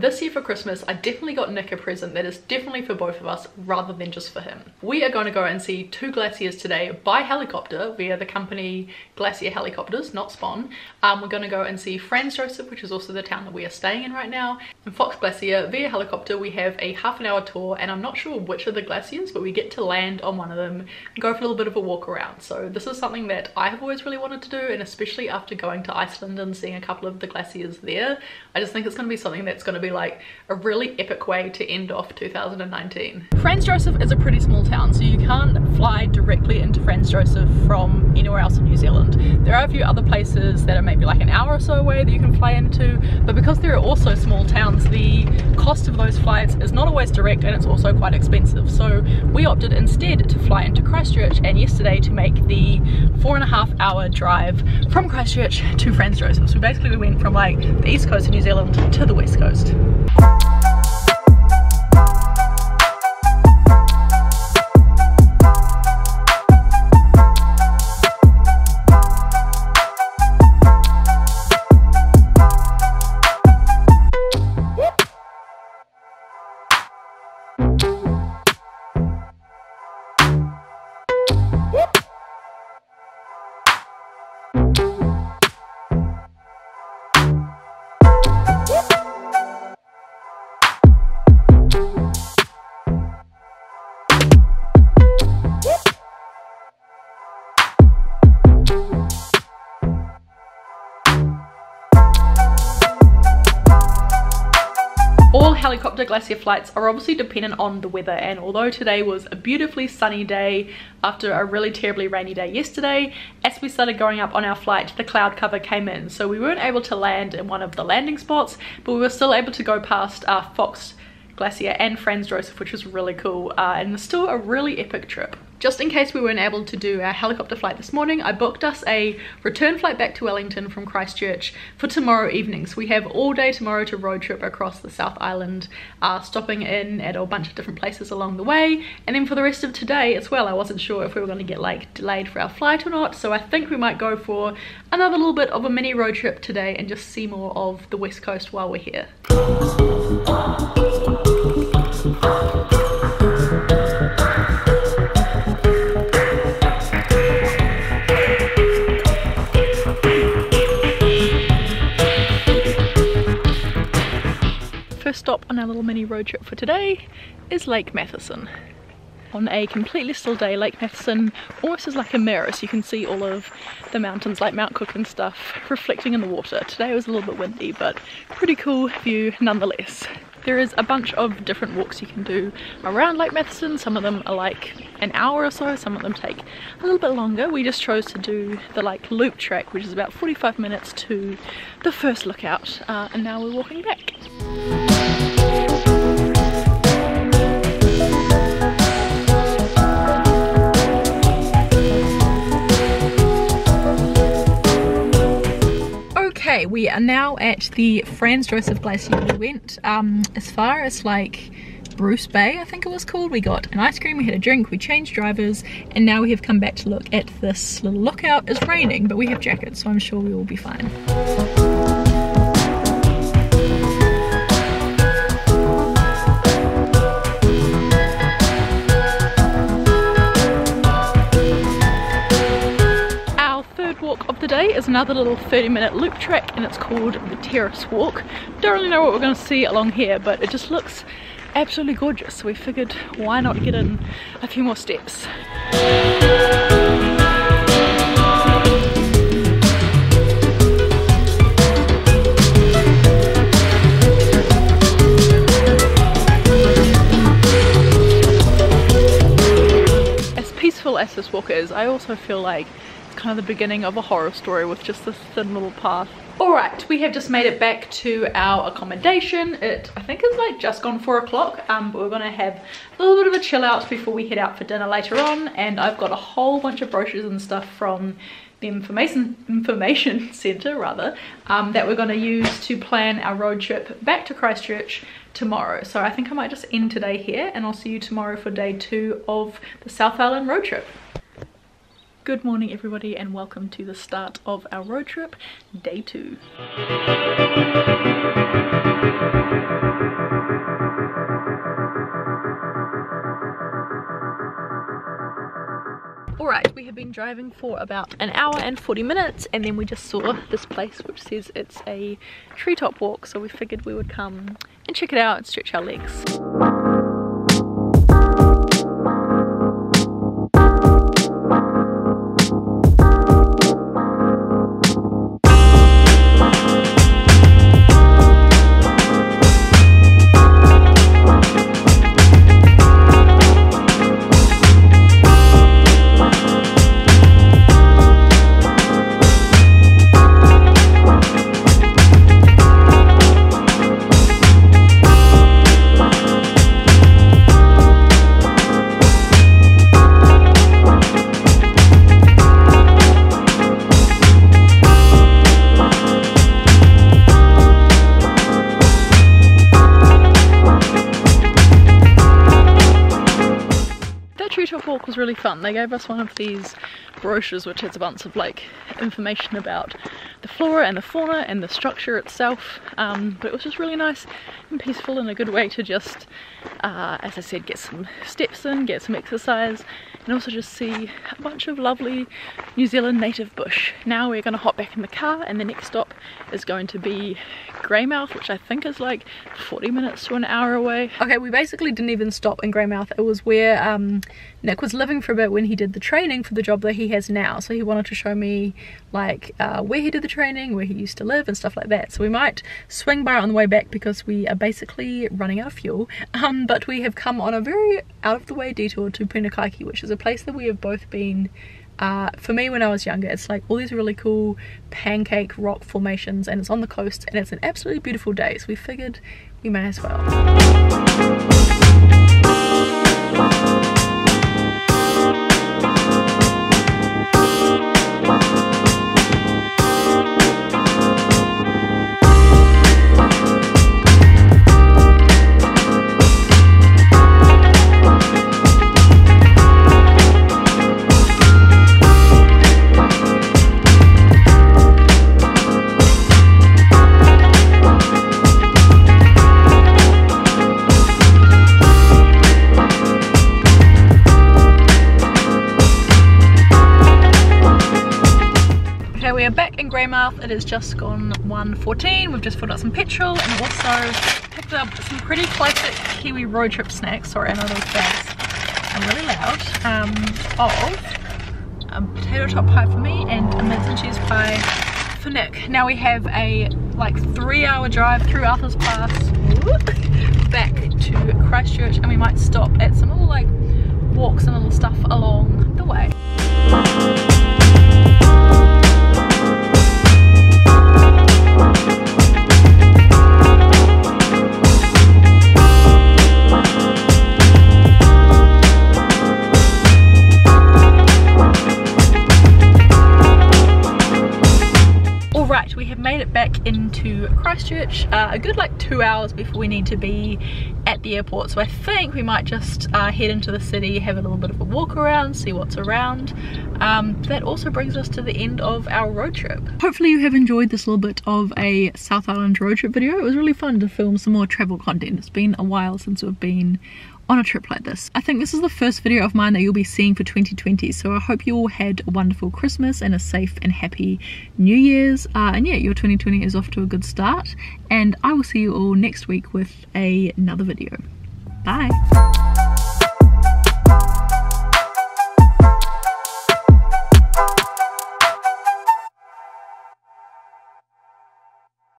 this year for Christmas, I definitely got Nick a present that is definitely for both of us rather than just for him. We are going to go and see two glaciers today by helicopter via the company Glacier Helicopters, not Spon. Um, we're going to go and see Franz Josef, which is also the town that we are staying in right now. And Fox Glacier via helicopter, we have a half an hour tour and I'm not sure which of the glaciers, but we get to land on one of them and go for a little bit of a walk around. So this is something that I have always really wanted to do and especially after going to Iceland and seeing a couple of the glaciers there, I just think it's going to be something that's going to be like a really epic way to end off 2019. Franz Josef is a pretty small town so you can't fly directly into Franz Josef from anywhere else in New Zealand. There are a few other places that are maybe like an hour or so away that you can fly into but because there are also small towns the cost of those flights is not always direct and it's also quite expensive so we opted instead to fly into Christchurch and yesterday to make the four and a half hour drive from Christchurch to Franz Josef. So basically we went from like the east coast of New Zealand to the west coast. Thank you. Glacier flights are obviously dependent on the weather and although today was a beautifully sunny day after a really terribly rainy day yesterday, as we started going up on our flight the cloud cover came in so we weren't able to land in one of the landing spots but we were still able to go past our Fox Glacier and Franz Josef which was really cool uh, and still a really epic trip. Just in case we weren't able to do our helicopter flight this morning, I booked us a return flight back to Wellington from Christchurch for tomorrow evening. So we have all day tomorrow to road trip across the South Island, uh, stopping in at a bunch of different places along the way. And then for the rest of today as well, I wasn't sure if we were going to get like delayed for our flight or not. So I think we might go for another little bit of a mini road trip today and just see more of the West Coast while we're here. Stop on our little mini road trip for today is Lake Matheson. On a completely still day, Lake Matheson almost is like a mirror so you can see all of the mountains like Mount Cook and stuff reflecting in the water. Today was a little bit windy but pretty cool view nonetheless. There is a bunch of different walks you can do around Lake Matheson. Some of them are like an hour or so, some of them take a little bit longer. We just chose to do the like loop track which is about 45 minutes to the first lookout uh, and now we're walking back. We are now at the Franz Josef Glacier. We went um, as far as like Bruce Bay, I think it was called. We got an ice cream, we had a drink, we changed drivers, and now we have come back to look at this little lookout. It's raining, but we have jackets, so I'm sure we will be fine. The day is another little 30 minute loop track and it's called the Terrace Walk. Don't really know what we're going to see along here but it just looks absolutely gorgeous so we figured why not get in a few more steps. As peaceful as this walk is, I also feel like kind of the beginning of a horror story with just this thin little path. Alright, we have just made it back to our accommodation. It, I think it's like just gone four o'clock, um, but we're gonna have a little bit of a chill out before we head out for dinner later on. And I've got a whole bunch of brochures and stuff from the information information center rather um, that we're going to use to plan our road trip back to Christchurch tomorrow so I think I might just end today here and I'll see you tomorrow for day two of the South Island road trip Good morning everybody and welcome to the start of our road trip, day two. Alright, we have been driving for about an hour and 40 minutes and then we just saw this place which says it's a treetop walk so we figured we would come and check it out and stretch our legs. Was really fun. They gave us one of these brochures which has a bunch of like information about the flora and the fauna and the structure itself um, but it was just really nice and peaceful and a good way to just uh, as I said get some steps in, get some exercise and also just see a bunch of lovely New Zealand native bush. Now we're going to hop back in the car and the next stop is going to be Greymouth which I think is like 40 minutes to an hour away. Okay we basically didn't even stop in Greymouth it was where um, Nick was living for a bit when he did the training for the job that he has now so he wanted to show me like uh, where he did the training, where he used to live and stuff like that. So we might swing by on the way back because we are basically running out of fuel. Um, but we have come on a very out of the way detour to Punakaiki which is a place that we have both been uh, for me when I was younger it's like all these really cool pancake rock formations and it's on the coast and it's an absolutely beautiful day. So we figured we may as well. Greymouth. It has just gone 1.14. We've just filled up some petrol and also picked up some pretty classic Kiwi road trip snacks. Sorry, I know those bags are really loud. Um, of a potato top pie for me and a mince and cheese pie for Nick. Now we have a like three hour drive through Arthur's Pass back to Christchurch and we might stop at some little like walks and little stuff along the way. Christchurch uh, a good like two hours before we need to be at the airport. So I think we might just uh, head into the city have a little bit of a walk around see what's around. Um, that also brings us to the end of our road trip. Hopefully you have enjoyed this little bit of a South Island road trip video. It was really fun to film some more travel content. It's been a while since we've been on a trip like this. I think this is the first video of mine that you'll be seeing for 2020 so I hope you all had a wonderful Christmas and a safe and happy New Year's uh, and yeah your 2020 is off to a good start and I will see you all next week with a, another video. Bye!